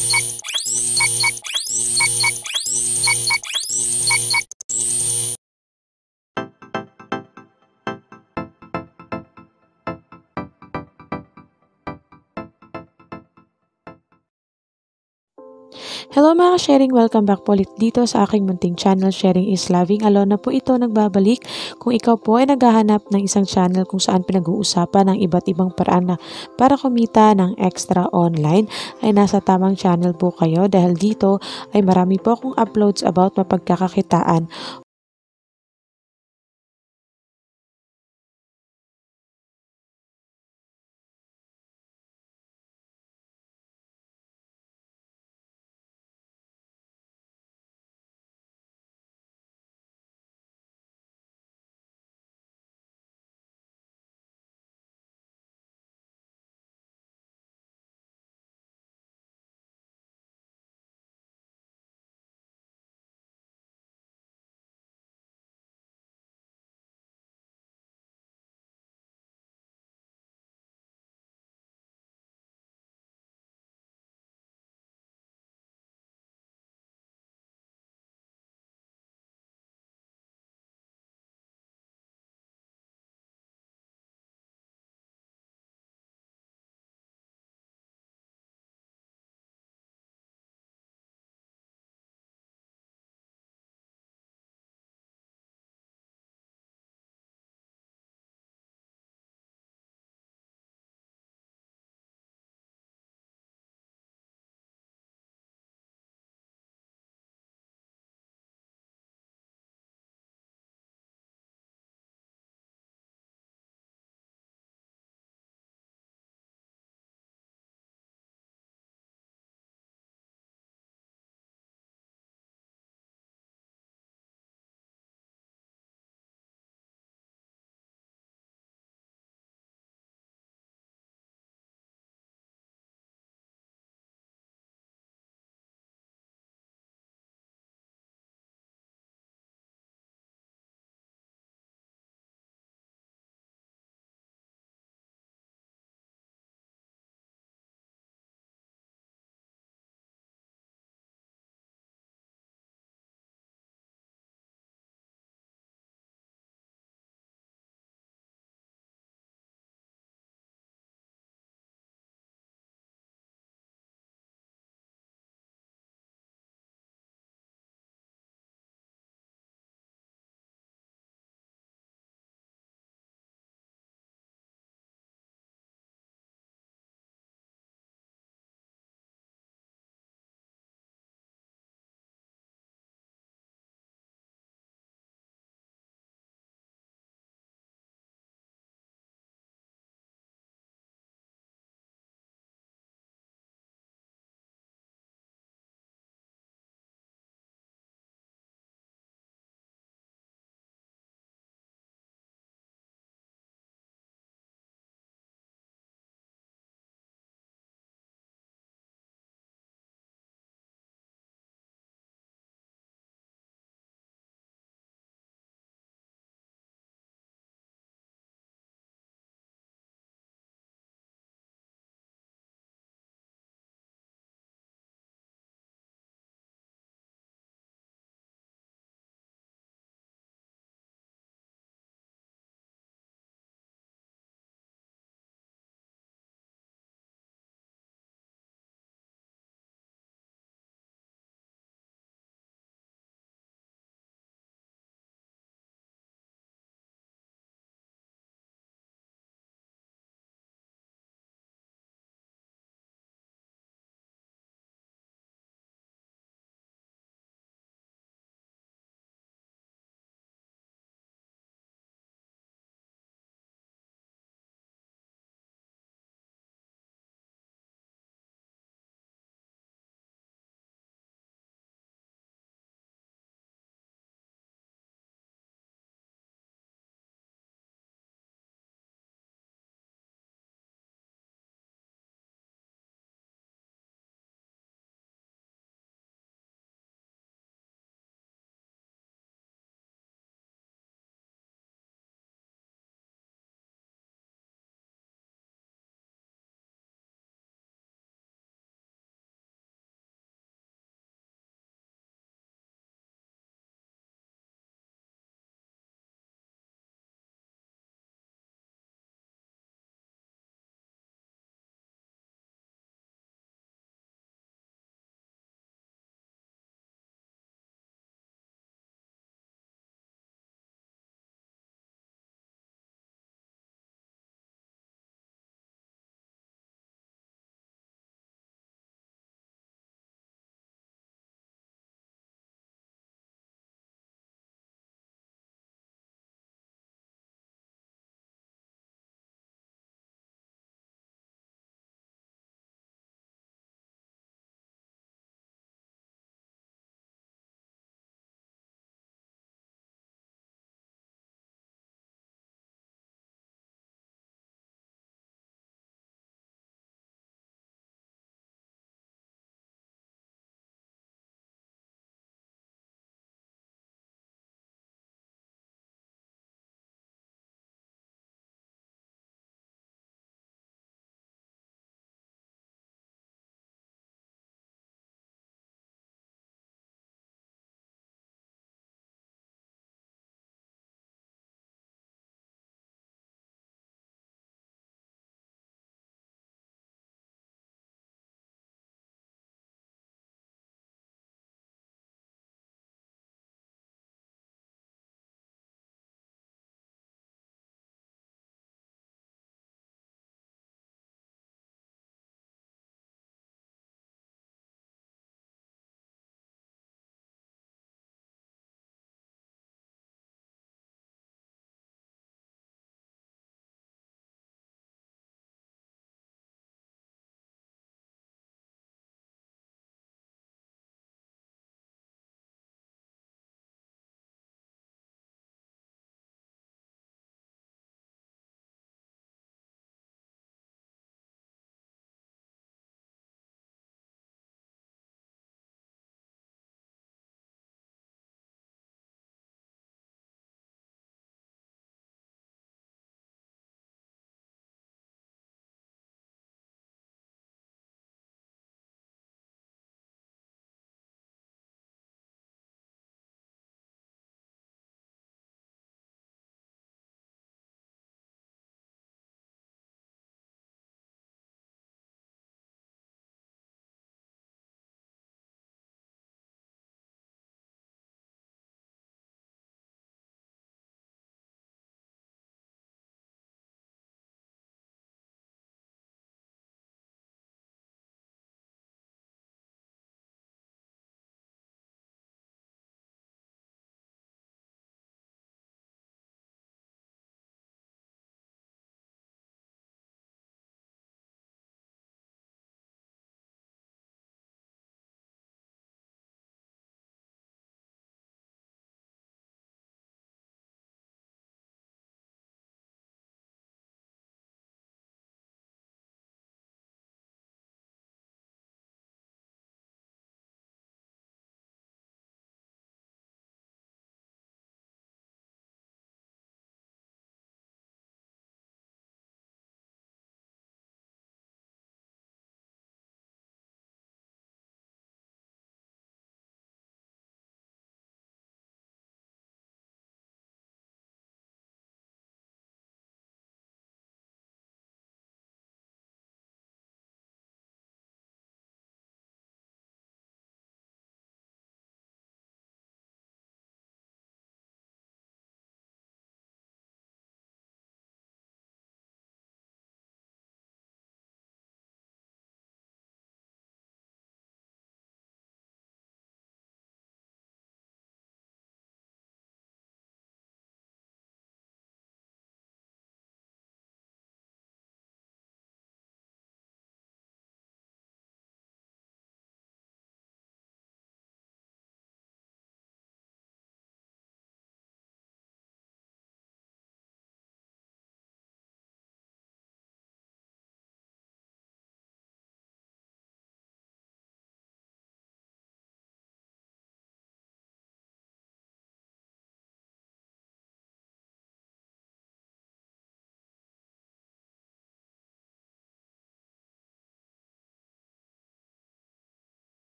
Thank you. Hello mga sharing welcome back po ulit dito sa aking munting channel Sharing is Loving. Alona po ito nagbabalik. Kung ikaw po ay naghahanap ng isang channel kung saan pinag-uusapan ng iba't ibang paraan na para kumita ng extra online, ay nasa tamang channel po kayo dahil dito ay marami po akong uploads about mapagkakakitaan